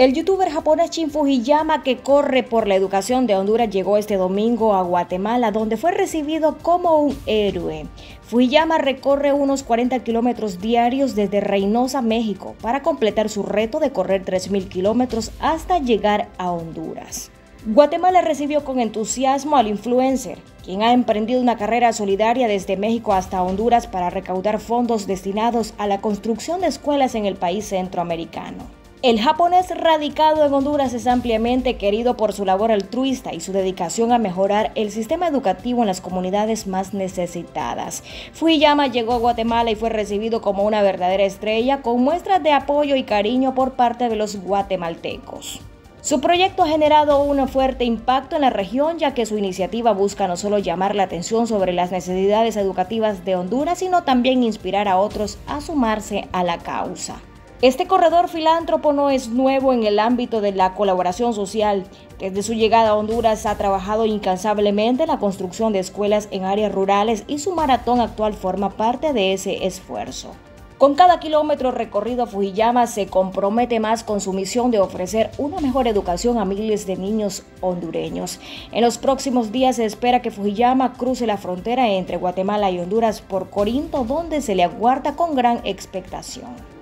El youtuber japonés Shin Fujiyama, que corre por la educación de Honduras, llegó este domingo a Guatemala, donde fue recibido como un héroe. Fujiyama recorre unos 40 kilómetros diarios desde Reynosa, México, para completar su reto de correr 3.000 kilómetros hasta llegar a Honduras. Guatemala recibió con entusiasmo al influencer, quien ha emprendido una carrera solidaria desde México hasta Honduras para recaudar fondos destinados a la construcción de escuelas en el país centroamericano. El japonés radicado en Honduras es ampliamente querido por su labor altruista y su dedicación a mejorar el sistema educativo en las comunidades más necesitadas. Fuyama llegó a Guatemala y fue recibido como una verdadera estrella con muestras de apoyo y cariño por parte de los guatemaltecos. Su proyecto ha generado un fuerte impacto en la región ya que su iniciativa busca no solo llamar la atención sobre las necesidades educativas de Honduras, sino también inspirar a otros a sumarse a la causa. Este corredor filántropo no es nuevo en el ámbito de la colaboración social. Desde su llegada a Honduras ha trabajado incansablemente en la construcción de escuelas en áreas rurales y su maratón actual forma parte de ese esfuerzo. Con cada kilómetro recorrido, Fujiyama se compromete más con su misión de ofrecer una mejor educación a miles de niños hondureños. En los próximos días se espera que Fujiyama cruce la frontera entre Guatemala y Honduras por Corinto, donde se le aguarda con gran expectación.